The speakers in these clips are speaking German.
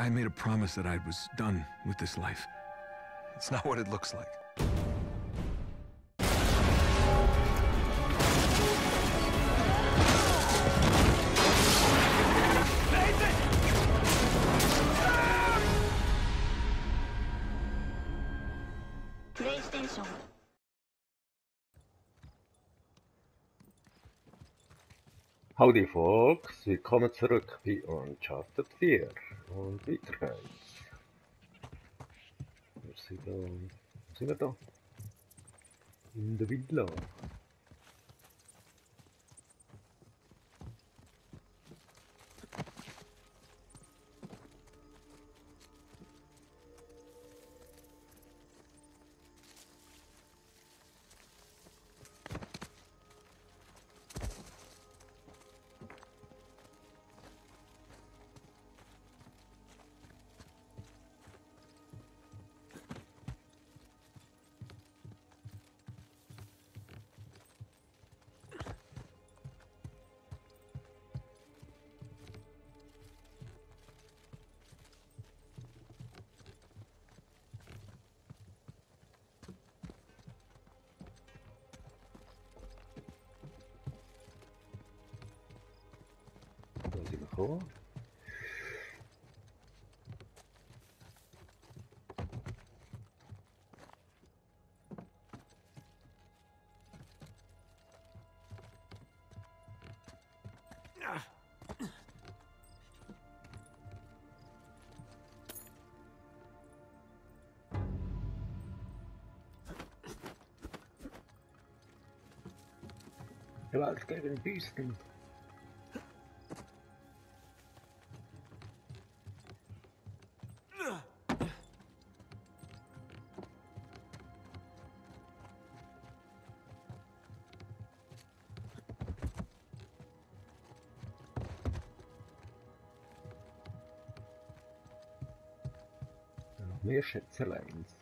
I made a promise that I was done with this life. It's not what it looks like. Howdy Folks, willkommen zurück bei Uncharted 4 und weiter geht's. Wir sind da, wo sind wir da? In der Villa. Da sind wir shit to lanes.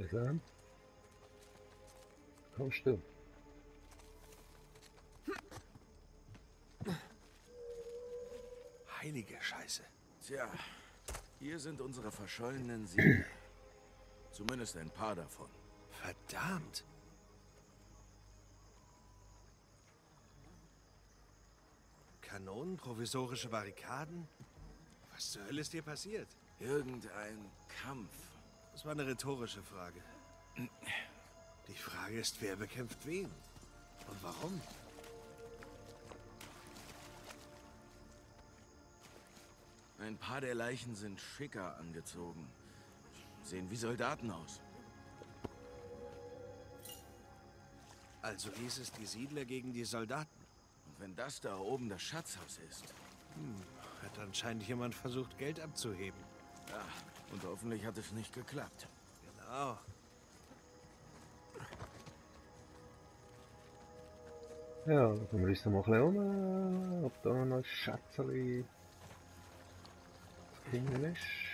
Islam? Kommst du? Heilige Scheiße. Tja, hier sind unsere verschollenen Siedler. Zumindest ein paar davon. Verdammt! Kanonen, provisorische Barrikaden? Was zur Hölle ist dir passiert? Irgendein Kampf. Das war eine rhetorische Frage. Die Frage ist, wer bekämpft wen? Und warum? Ein paar der Leichen sind schicker angezogen. Sehen wie Soldaten aus. Also hieß es die Siedler gegen die Soldaten. Und wenn das da oben das Schatzhaus ist. Hm, hat anscheinend jemand versucht, Geld abzuheben. Ja, und hoffentlich hat es nicht geklappt. Genau. Ja, dann können wir uns noch mal ein bisschen um, ob da noch ein Schätzchen zu finden ist.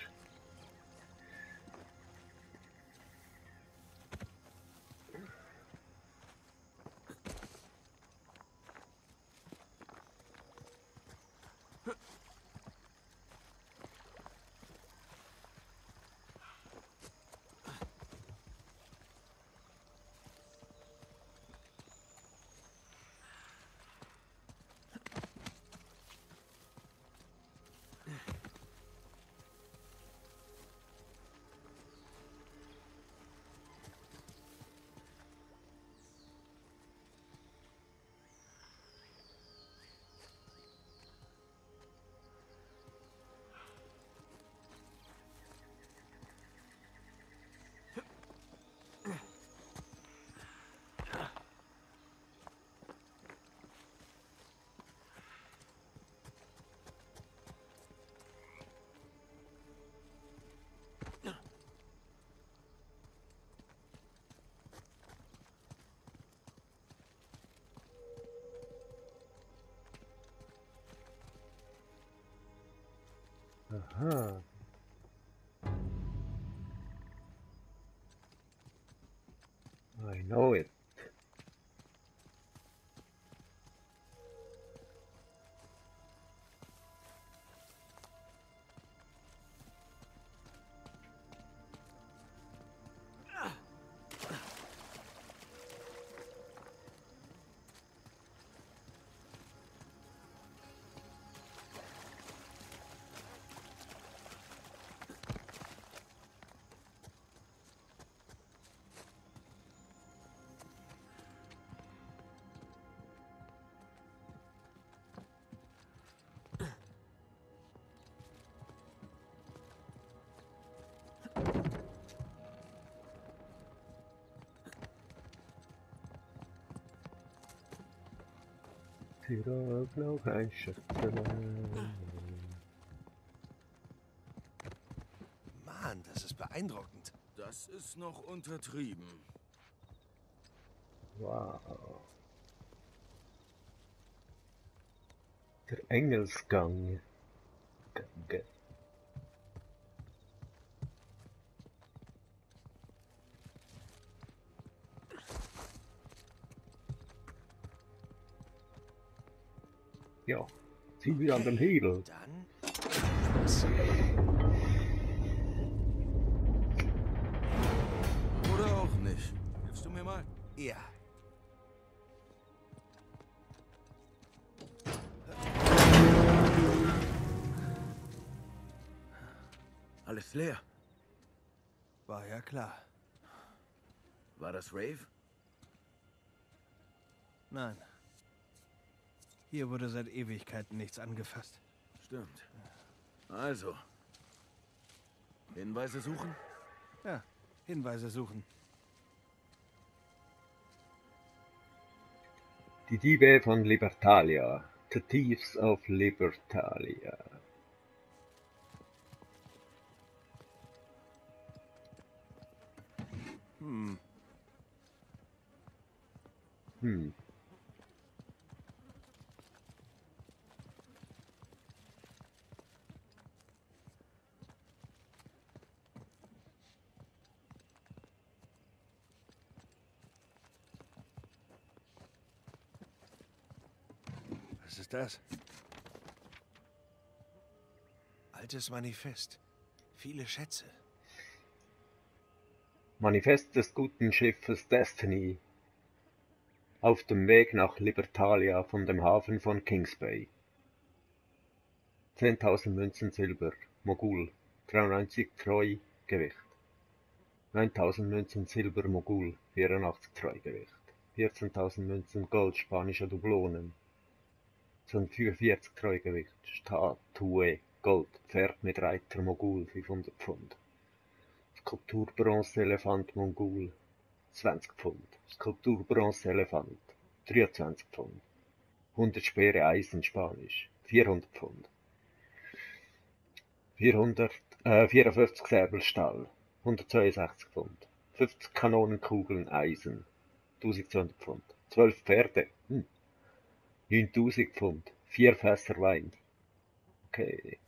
Uh-huh. I know it. Ein Schätzelein. Mann, das ist beeindruckend. Das ist noch untertrieben. Wow. Der Engelsgang. Gange. Ja, ziehen wir an den Hebel. Dann. Oder auch nicht. Hilfst du mir mal? Ja. Alles leer. War ja klar. War das Rave? Nein. Hier wurde seit Ewigkeiten nichts angefasst. Stimmt. Also. Hinweise suchen? Ja, Hinweise suchen. Die Diebe von Libertalia. The Thieves of Libertalia. Hm. Hm. Ist das? Altes Manifest. Viele Schätze. Manifest des guten Schiffes Destiny auf dem Weg nach Libertalia von dem Hafen von Kings Bay. 10.000 Münzen Silber, Mogul, 93 Treu, Gewicht. 9.000 Münzen Silber, Mogul, 84 Treu, Gewicht. 14.000 Münzen Gold, spanische Dublonen, 244 Treugewicht, Statue, Gold, Pferd mit Reiter, Mogul, 500 Pfund. Skulptur Bronze Elefant Mongol 20 Pfund. Skulptur Bronze Elefant 23 Pfund. 100 Speere Eisen Spanisch 400 Pfund. 400, äh, 54 Säbel Stahl 162 Pfund. 50 Kanonenkugeln Eisen 1200 Pfund. 12 Pferde hm. 9000 Pfund. 4 Fässer Wein. Okay.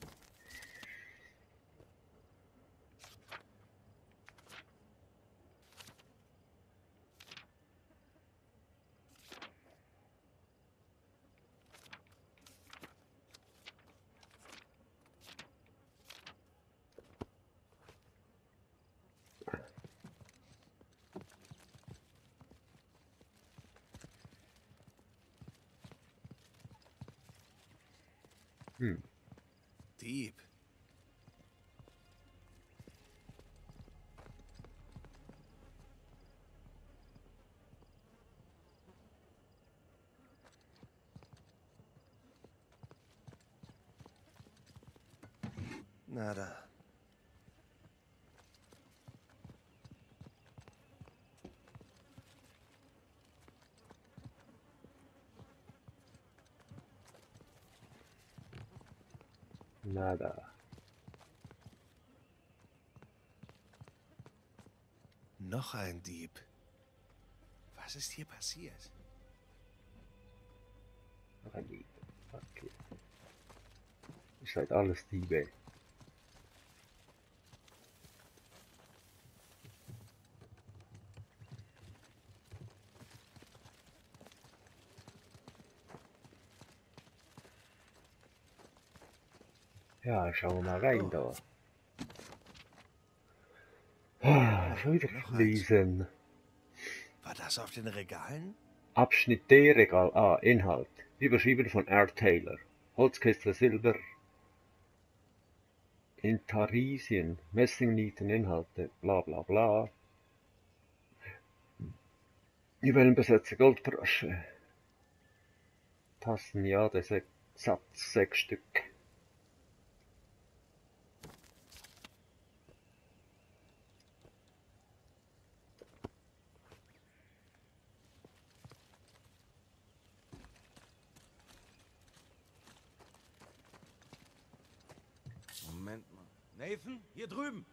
Hm. Dieb. Nada. Nada. Noch ein Dieb. Was ist hier passiert? Aber nie. Okay. Ihr seid alles Diebe. Ja, schauen wir mal rein Oh. da. Ah, schon wieder lesen. War das auf den Regalen? Abschnitt D, Regal A, Inhalt. Überschrieben von R. Taylor. Holzkiste Silber. Intarisien. Messingnieten, Inhalte. Bla bla bla. Juwelenbesetzte Goldbrosche. Tassen, ja, der Satz, sechs Stück. Moment mal. Nathan, hier drüben.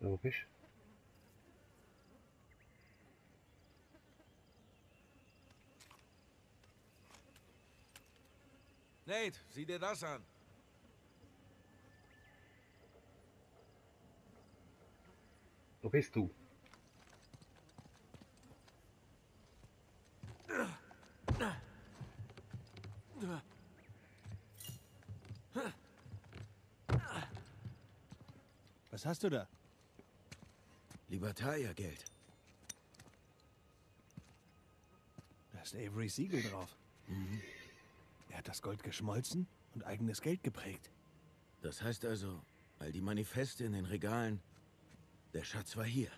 Logisch. Nate, sieh dir das an. Wo bist du? Was hast du da? Libertalia-Geld. Da ist Averys Siegel drauf. Er hat das Gold geschmolzen und eigenes Geld geprägt. Das heißt also, all die Manifeste in den Regalen, der Schatz war hier.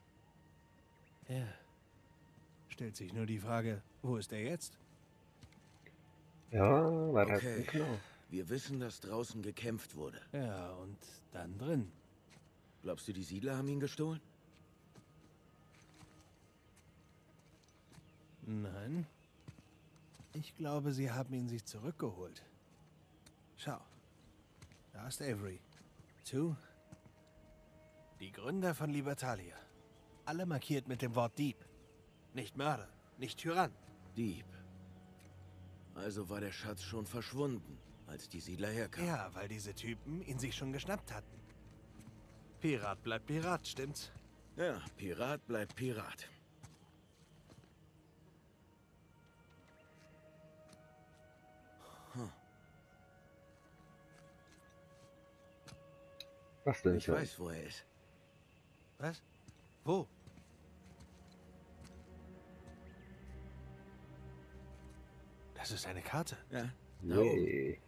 Ja. Stellt sich nur die Frage, wo ist er jetzt? Ja, hat Okay. genommen? Wir wissen, dass draußen gekämpft wurde. Ja, und dann drin. Glaubst du, die Siedler haben ihn gestohlen? Nein. Ich glaube, sie haben ihn sich zurückgeholt. Schau. Da ist Avery. Zu. Die Gründer von Libertalia. Alle markiert mit dem Wort Dieb. Nicht Mörder, nicht Tyrann. Dieb. Also war der Schatz schon verschwunden, als die Siedler herkamen. Ja, weil diese Typen ihn sich schon geschnappt hatten. Pirat bleibt Pirat, stimmt's? Ja, Pirat bleibt Pirat. Was denn Ich weiß, wo er ist. Was? Wo? Das ist eine Karte. Ja, oben. Nee.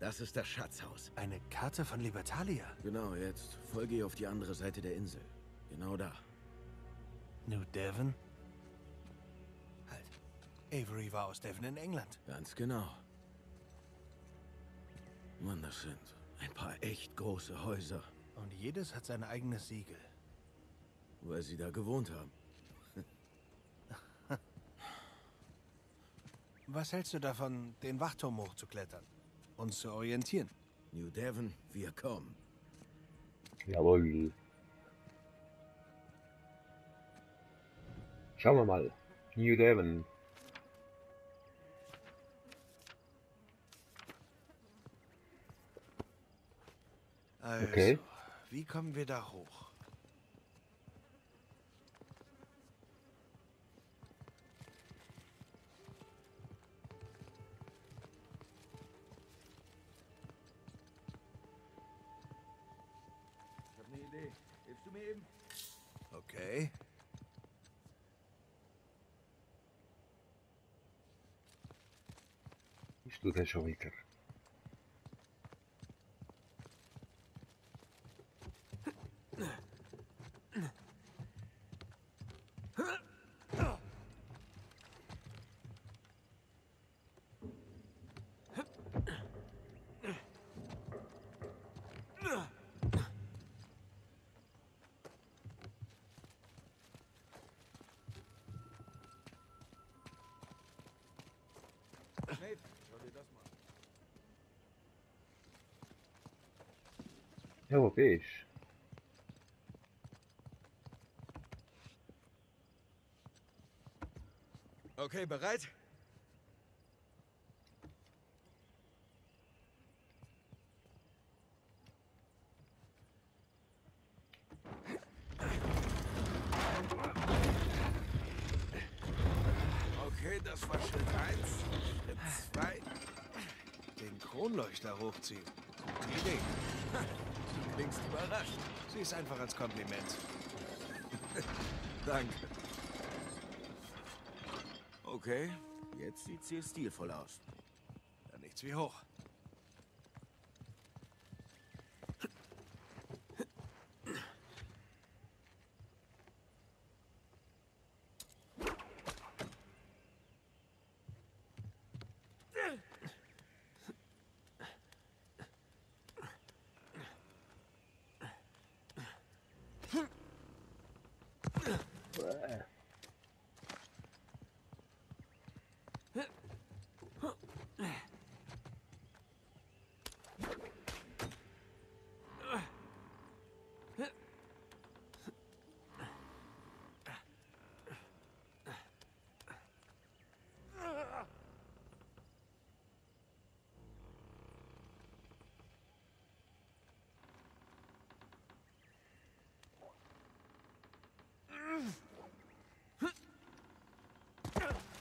Das ist das Schatzhaus. Eine Karte von Libertalia. Genau, jetzt folge ihr auf die andere Seite der Insel. Genau da. New Devon? Halt. Avery war aus Devon in England. Ganz genau. Mann, das sind ein paar echt große Häuser, Und jedes hat sein eigenes Siegel. weil sie da gewohnt haben. Was hältst du davon, den Wachturm hochzuklettern? Uns zu orientieren? New Devon, wir kommen. Jawohl. Schauen wir mal. New Devon. Also, Okay. wie kommen wir da hoch? Okay. Bist du denn schon wieder? Nate, schau dir Okay, bereit? Okay, das war Schritt 1. Schritt zwei. Den Kronleuchter hochziehen. Gute Idee. Du klingst überrascht. Sieh es einfach als Kompliment. Danke. Okay, jetzt sieht's hier stilvoll aus. Ja, nichts wie hoch.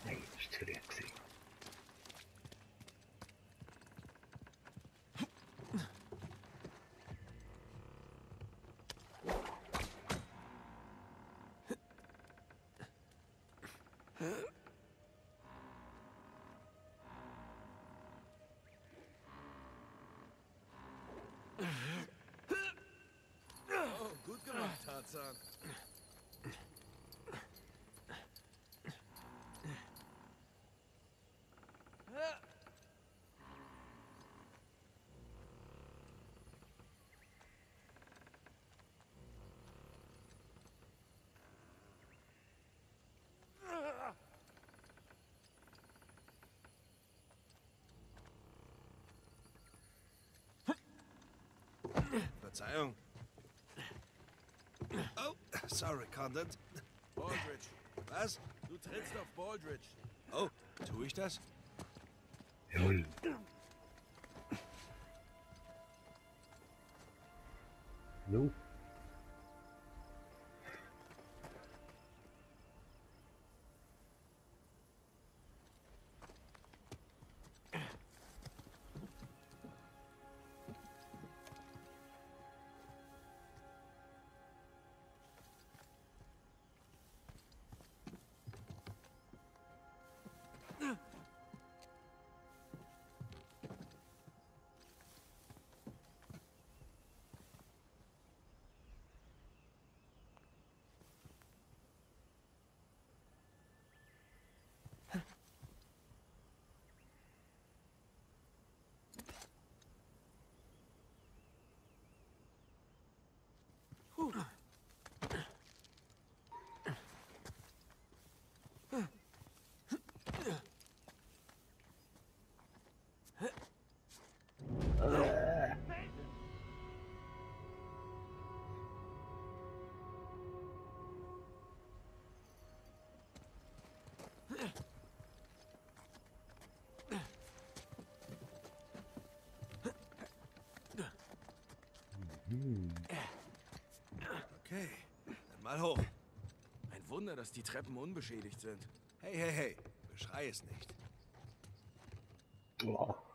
Nein, das ist zu leer gewesen. Oh, gut gemacht, Tarzan. Verzeihung. Sorry, Condent. Baldridge, Was? du trittst auf Baldridge. Oh, tue ich das? Jawohl. Okay, dann mal hoch. Ein Wunder, dass die Treppen unbeschädigt sind. Hey, hey, hey, beschrei es nicht. Boah.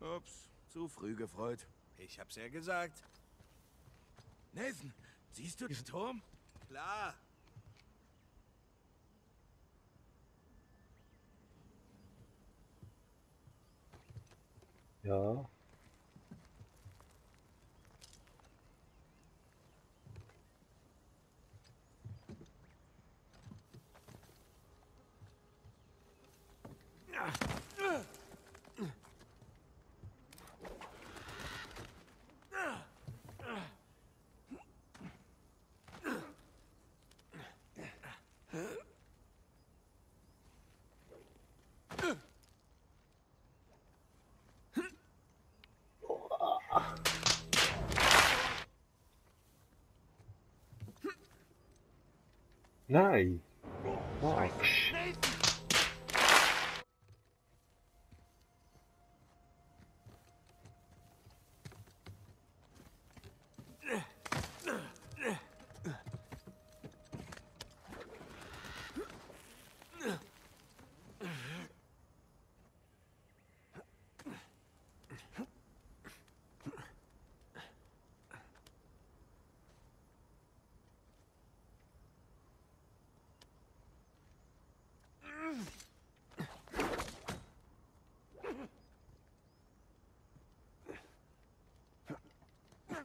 Ups, zu früh gefreut. Ich hab's ja gesagt. Nathan, siehst du diesen Turm? Klar. Ja. Nein. Max.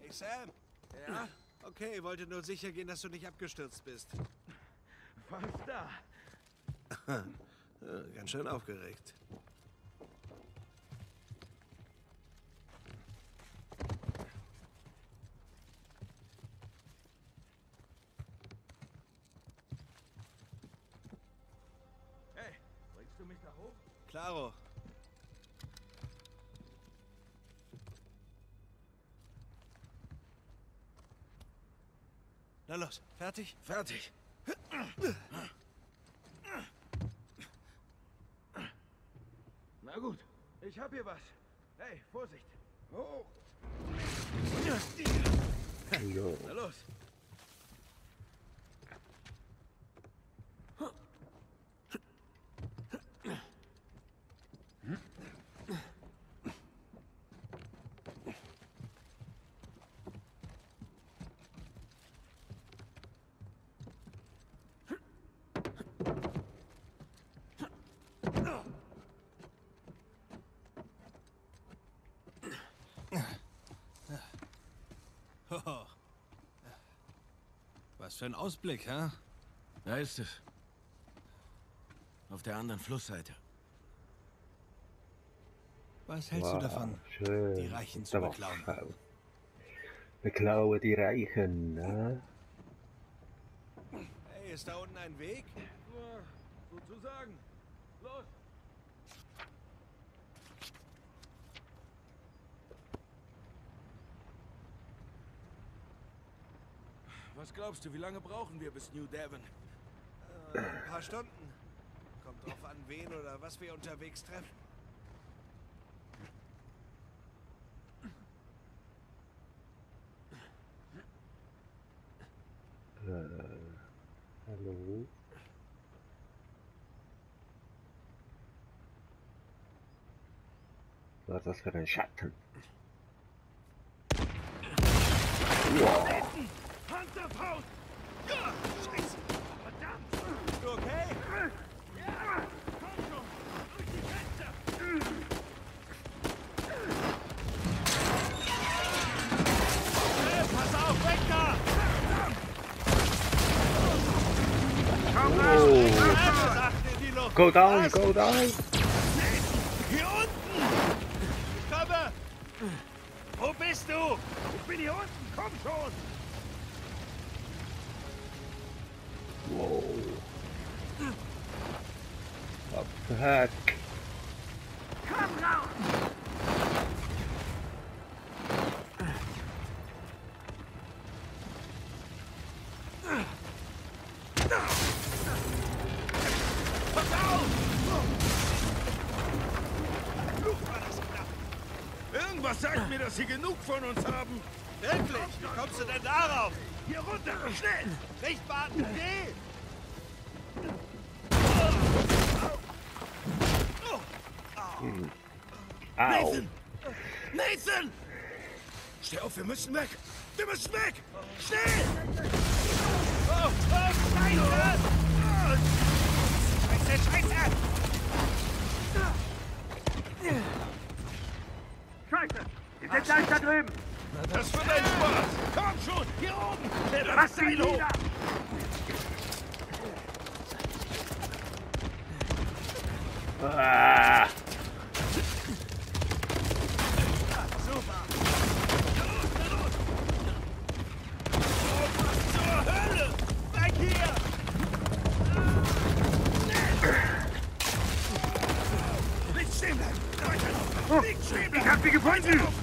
Hey Sam. Ja? Okay, wollte nur sicher gehen, dass du nicht abgestürzt bist. Fast da. Ganz schön aufgeregt. Hey, bringst du mich da hoch? Klaro. Na los, fertig? Fertig. Na gut, ich hab hier was. Hey, Vorsicht. Hoch. Na los. Was für ein Ausblick, hä? Da ist es. Auf der anderen Flussseite. Was hältst du davon? Schön. die Reichen zu beklauen? Frau. Beklauen die Reichen, ne? Hey, ist da unten ein Weg? sozusagen. Los. Was glaubst du, wie lange brauchen wir bis New Devon? Äh, ein paar Stunden. Kommt drauf an, wen oder was wir unterwegs treffen. Äh, hallo? Was ist das für ein Schatten? Panzerfaust! Scheiße! Verdammt! Go down, go down! Von uns haben. Wirklich? Wie kommst du denn darauf? Hier runter! Schnell! Nicht warten, geh! Au! Nathan! Steh auf, wir müssen weg! Du musst weg! Schnell! Oh, oh, Scheiße! Scheiße, Scheiße! Scheiße! Die sind gleich da drüben! Das wird ein Spaß! Komm schon, hier oben! Kletter das Seil hoch! Ah, stehen Ich hab sie gefunden!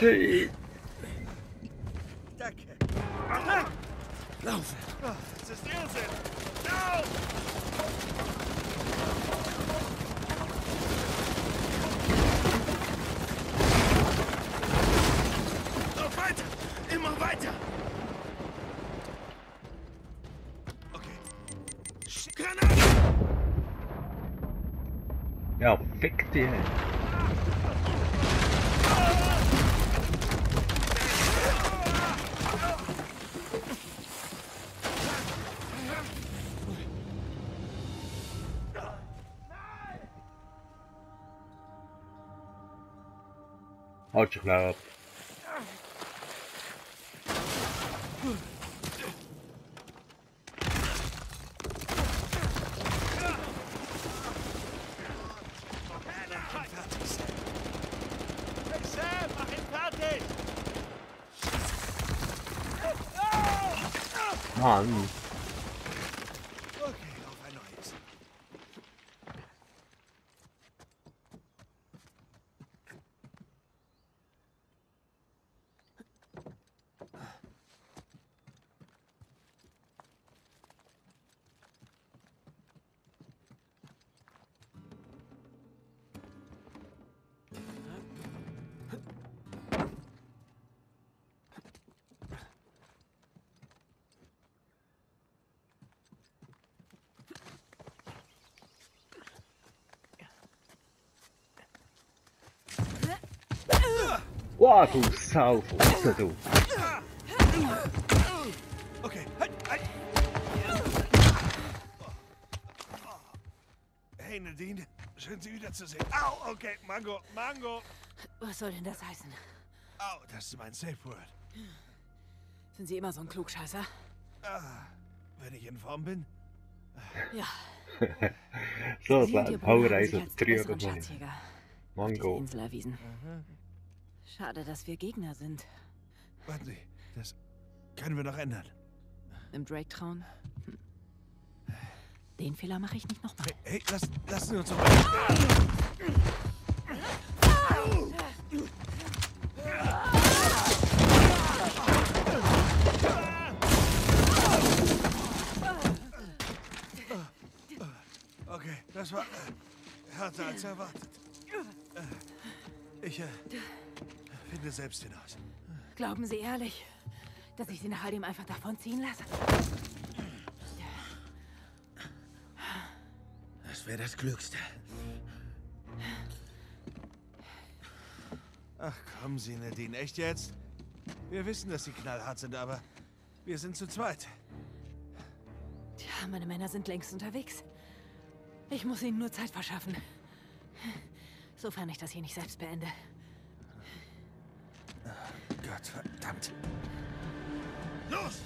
Danke! Immer weiter! Okay. Ja, fick dich. watch Açıklar. Mann. Wow, du Saufuchse, du. Okay! Hey Nadine, schön Sie wiederzusehen. Au, okay, Mango, Mango. Was soll denn das heißen? Au, das ist mein Safe Word. Sind Sie immer so ein Klugscheißer? Ah, wenn ich in Form bin. Ja. So, Sie und Ihr dann Bruder hau haben rein, sich so als Trio diese Mango. Insel erwiesen. Schade, dass wir Gegner sind. Warten Sie, das können wir noch ändern. Im Drake trauen? Hm. Den Fehler mache ich nicht nochmal. Hey, hey lass, lassen Sie uns doch. Okay, das war äh, härter als erwartet. Ich äh, finde selbst hinaus. Glauben Sie ehrlich, dass ich Sie nach all dem einfach davonziehen lasse? Das wäre das Klügste. Ach, kommen Sie, Nadine, echt jetzt? Wir wissen, dass Sie knallhart sind, aber wir sind zu zweit. Tja, meine Männer sind längst unterwegs. Ich muss ihnen nur Zeit verschaffen. Sofern ich das hier nicht selbst beende. Gott verdammt. Los!